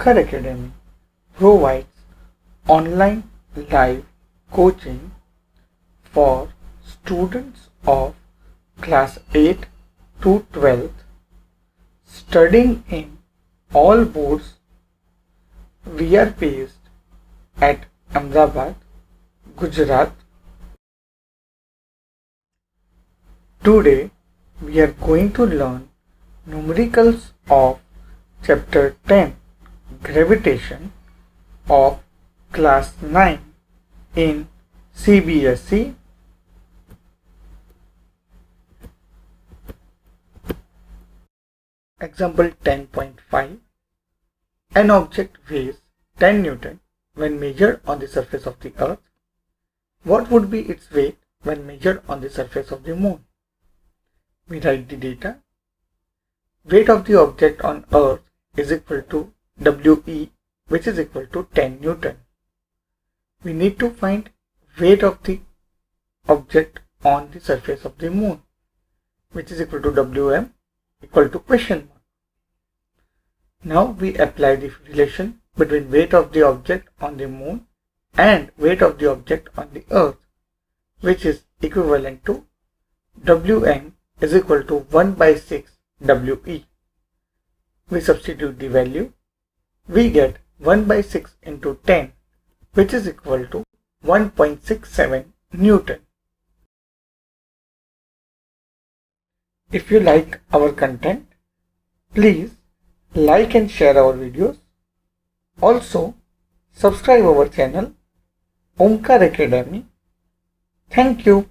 Omkar Academy provides online live coaching for students of class 8 to 12th studying in all boards. We are based at Ahmedabad, Gujarat. Today we are going to learn numericals of chapter 10 gravitation of class 9 in CBSE Example 10.5 An object weighs 10 Newton when measured on the surface of the earth. What would be its weight when measured on the surface of the moon? We write the data. Weight of the object on earth is equal to WE which is equal to 10 Newton. We need to find weight of the object on the surface of the moon which is equal to Wm equal to question mark. Now we apply the relation between weight of the object on the moon and weight of the object on the earth which is equivalent to Wm is equal to 1 by 6 We. We substitute the value. We get 1 by 6 into 10 which is equal to 1.67 Newton. If you like our content, please like and share our videos. Also, subscribe our channel Omkar Academy. Thank you.